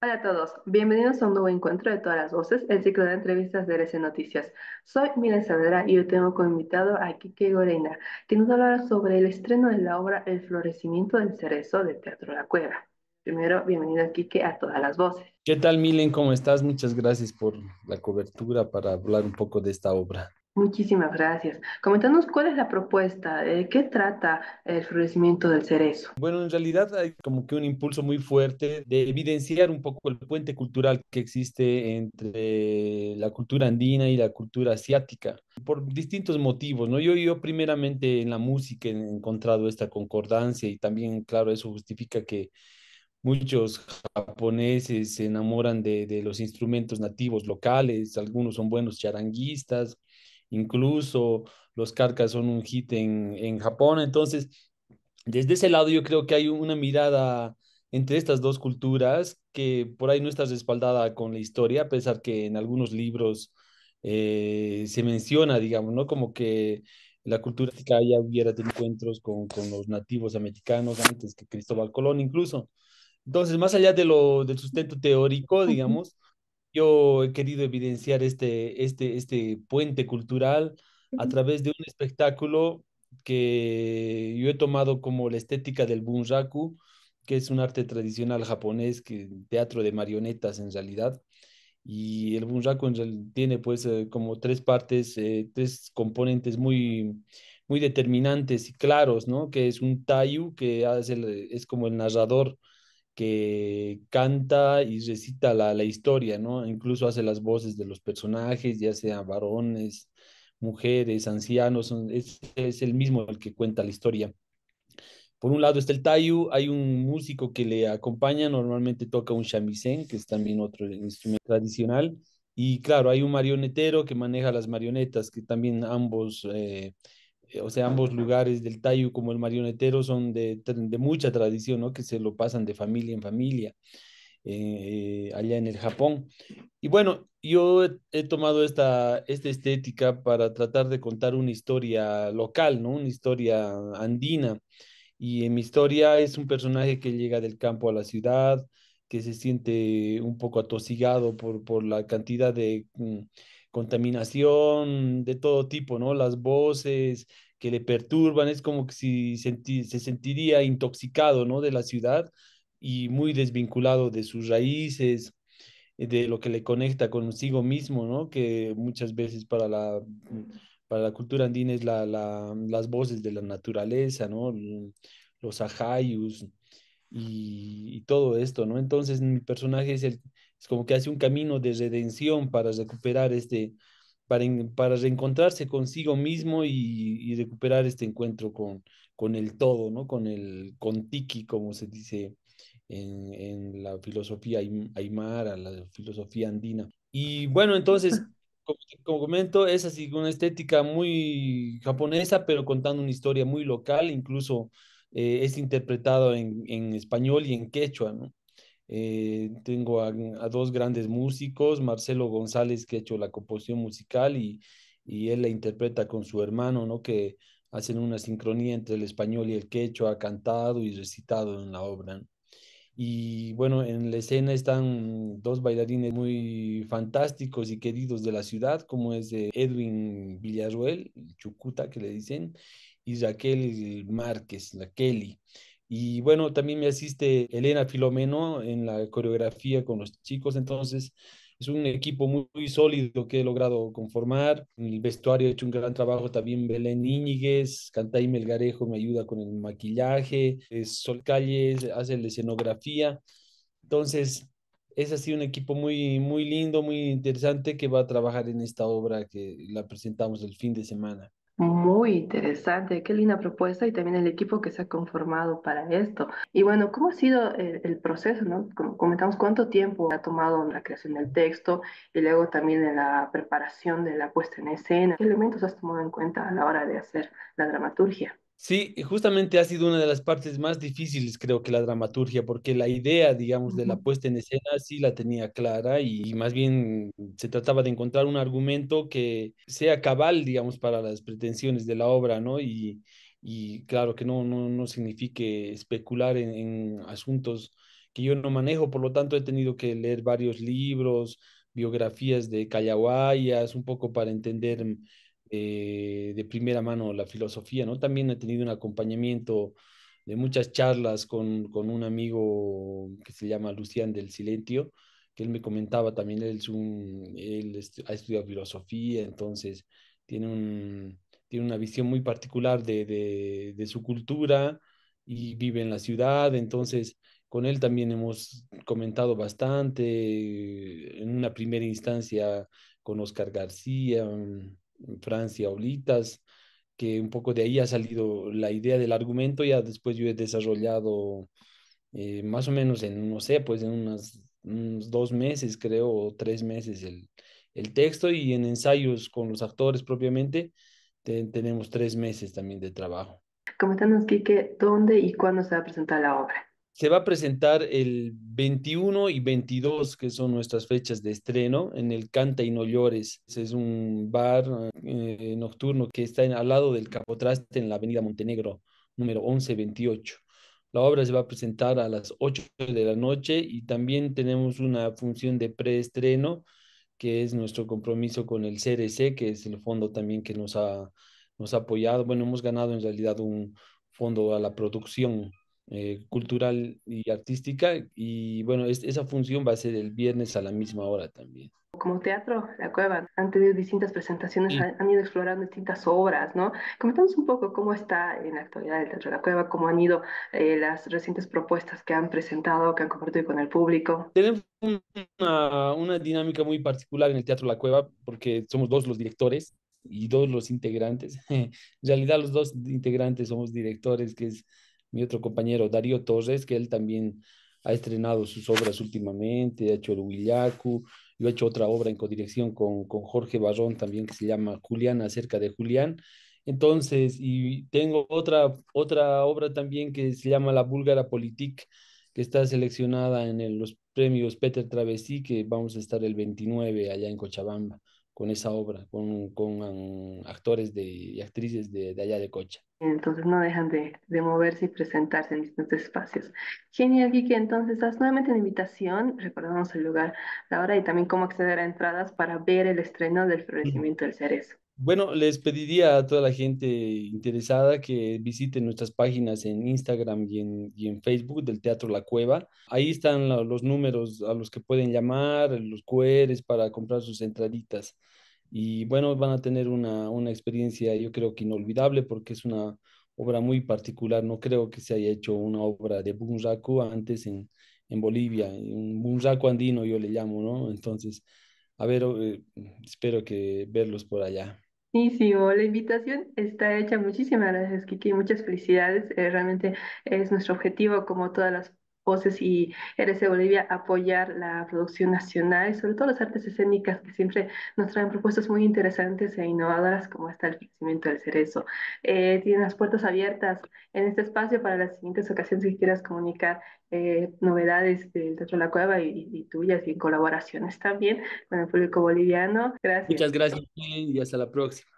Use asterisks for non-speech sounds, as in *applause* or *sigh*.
Hola a todos, bienvenidos a un nuevo encuentro de todas las voces, el ciclo de entrevistas de RC Noticias. Soy Milen Saavedra y hoy tengo como invitado a Quique Gorena, que nos hablará sobre el estreno de la obra El florecimiento del cerezo de Teatro La Cueva. Primero, bienvenido Quique a todas las voces. ¿Qué tal, Milen? ¿Cómo estás? Muchas gracias por la cobertura para hablar un poco de esta obra. Muchísimas gracias. Coméntanos cuál es la propuesta, de qué trata el florecimiento del cerezo. Bueno, en realidad hay como que un impulso muy fuerte de evidenciar un poco el puente cultural que existe entre la cultura andina y la cultura asiática, por distintos motivos, ¿no? Yo, yo primeramente en la música he encontrado esta concordancia y también, claro, eso justifica que Muchos japoneses se enamoran de, de, los instrumentos nativos locales, algunos son buenos charanguistas, incluso los carcas son un hit en, en Japón. Entonces, desde ese lado yo creo que hay una mirada entre estas dos culturas que por ahí no está respaldada con la historia, a pesar que en algunos libros eh, se menciona, digamos, ¿no? Como que la cultura ya hubiera tenido encuentros con, con, los nativos americanos antes que Cristóbal Colón incluso. Entonces, más allá de lo, del sustento teórico, digamos, yo he querido evidenciar este, este, este puente cultural a través de un espectáculo que yo he tomado como la estética del bunraku, que es un arte tradicional japonés, que teatro de marionetas en realidad. Y el bunraku tiene pues eh, como tres partes, eh, tres componentes muy, muy determinantes y claros, ¿no? Que es un tayu, que hace, es como el narrador que canta y recita la, la, historia, ¿no? Incluso hace las voces de los personajes, ya sea varones, mujeres, ancianos, es, es el mismo el que cuenta la historia. Por un lado está el tayu, hay un músico que le acompaña, normalmente toca un shamisen, que es también otro instrumento tradicional, y claro, hay un marionetero que maneja las marionetas, que también ambos eh, o sea, ambos lugares del Tayu como el marionetero son de, de mucha tradición, ¿no? Que se lo pasan de familia en familia eh, allá en el Japón. Y bueno, yo he, he, tomado esta, esta estética para tratar de contar una historia local, ¿no? Una historia andina. Y en mi historia es un personaje que llega del campo a la ciudad, que se siente un poco atosigado por, por la cantidad de... Mm, contaminación de todo tipo, ¿no? Las voces que le perturban, es como que si se sentiría intoxicado, ¿no? De la ciudad y muy desvinculado de sus raíces, eh, de lo que le conecta consigo mismo, ¿no? Que muchas veces para la, para la cultura andina es la, la, las voces de la naturaleza, ¿no? Los ajayus y, y todo esto, ¿no? Entonces mi personaje es el es como que hace un camino de redención para recuperar este, para, para reencontrarse consigo mismo y, y, recuperar este encuentro con, con el todo, ¿no? Con el con Tiki, como se dice en, en la filosofía aymara, la filosofía andina. Y bueno, entonces, *laughs* como, como, comento, es así una estética muy japonesa, pero contando una historia muy local, incluso eh, es interpretado en, en español y en quechua, ¿no? Eh, tengo a, a, dos grandes músicos, Marcelo González, que ha hecho la composición musical y, y, él la interpreta con su hermano, ¿no? Que hacen una sincronía entre el español y el quechua, cantado y recitado en la obra. Y bueno, en la escena están dos bailarines muy fantásticos y queridos de la ciudad, como es Edwin Villarruel, Chucuta que le dicen, y Raquel Márquez, la Kelly. Y bueno, también me asiste Elena Filomeno en la coreografía con los chicos, entonces es un equipo muy, sólido que he logrado conformar. En el vestuario he hecho un gran trabajo también Belén Íñiguez, Cantay Melgarejo me ayuda con el maquillaje, Sol Calles hace la escenografía. Entonces, es así un equipo muy, muy lindo, muy interesante que va a trabajar en esta obra que la presentamos el fin de semana. Muy interesante, qué linda propuesta y también el equipo que se ha conformado para esto. Y bueno, ¿cómo ha sido el, proceso? ¿no? Comentamos, ¿cuánto tiempo ha tomado la creación del texto y luego también en la preparación de la puesta en escena? ¿Qué elementos has tomado en cuenta a la hora de hacer la dramaturgia? Sí, justamente ha sido una de las partes más difíciles, creo que la dramaturgia, porque la idea, digamos, de la puesta en escena sí la tenía clara y más bien se trataba de encontrar un argumento que sea cabal, digamos, para las pretensiones de la obra, ¿no? Y, y claro, que no, no, no signifique especular en, en asuntos que yo no manejo, por lo tanto he tenido que leer varios libros, biografías de Callahuayas, un poco para entender eh, de primera mano la filosofía, ¿no? También he tenido un acompañamiento de muchas charlas con, con un amigo que se llama Lucián del Silentio, que él me comentaba también, él, es un, él ha estudiado filosofía, entonces tiene, un, tiene una visión muy particular de, de, de su cultura y vive en la ciudad, entonces con él también hemos comentado bastante, en una primera instancia con Oscar García, Francia Olitas, que un poco de ahí ha salido la idea del argumento, ya después yo he desarrollado eh, más o menos en, no sé, pues en unos dos meses, creo, o tres meses el, el texto y en ensayos con los actores propiamente tenemos tres meses también de trabajo. Coméntanos, Quique, ¿dónde y cuándo se va a presentar la obra? Se va a presentar el 21 y 22, que son nuestras fechas de estreno, en el Canta y No Llores. Es un bar eh, nocturno que está al lado del Capotraste en la Avenida Montenegro, número 1128. La obra se va a presentar a las 8 de la noche y también tenemos una función de preestreno, que es nuestro compromiso con el CRC, que es el fondo también que nos ha, nos ha apoyado. Bueno, hemos ganado en realidad un fondo a la producción eh, cultural y artística. Y bueno, esa función va a ser el viernes a la misma hora también. Como teatro, La Cueva, han tenido distintas presentaciones, han, ido explorando distintas obras, ¿no? Comentamos un poco cómo está en la actualidad el Teatro La Cueva, cómo han ido eh, las recientes propuestas que han presentado, que han compartido con el público. Tenemos una, una dinámica muy particular en el Teatro La Cueva porque somos dos los directores y dos los integrantes. *laughs* en realidad los dos integrantes somos directores, que es mi otro compañero Darío Torres, que él también ha estrenado sus obras últimamente, ha hecho el Huillacu, yo he hecho otra obra en codirección con, con Jorge Barrón también que se llama Julián, acerca de Julián. Entonces, y tengo otra, otra obra también que se llama La Búlgara Politique, que está seleccionada en los premios Peter Travesí, que vamos a estar el 29 allá en Cochabamba con esa obra, con, con actores de, y actrices de, de, allá de Cocha. Entonces no dejan de, de, moverse y presentarse en distintos espacios. Genial, Vicky. Entonces, haz nuevamente una invitación, recordamos el lugar, la hora y también cómo acceder a entradas para ver el estreno del florecimiento del cerezo. Bueno, les pediría a toda la gente interesada que visiten nuestras páginas en Instagram y en, Facebook del Teatro La Cueva. Ahí están los números a los que pueden llamar, los QRs para comprar sus entraditas. Y bueno, van a tener una, una experiencia yo creo que inolvidable porque es una obra muy particular. No creo que se haya hecho una obra de Bunraku antes en, en Bolivia, un Bunraku andino yo le llamo, ¿no? Entonces, a ver, eh, espero que verlos por allá. La invitación está hecha. Muchísimas gracias, Kiki. Muchas felicidades. Eh, realmente es nuestro objetivo, como todas las voces y RC Bolivia, apoyar la producción nacional y sobre todo las artes escénicas que siempre nos traen propuestas muy interesantes e innovadoras, como está el crecimiento del cerezo. Eh, tienen las puertas abiertas en este espacio para las siguientes ocasiones que quieras comunicar eh, novedades del Teatro La Cueva y, y, tuyas y colaboraciones también con el público boliviano. Gracias. Muchas gracias y hasta la próxima.